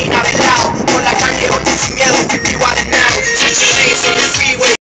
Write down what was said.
esquina con la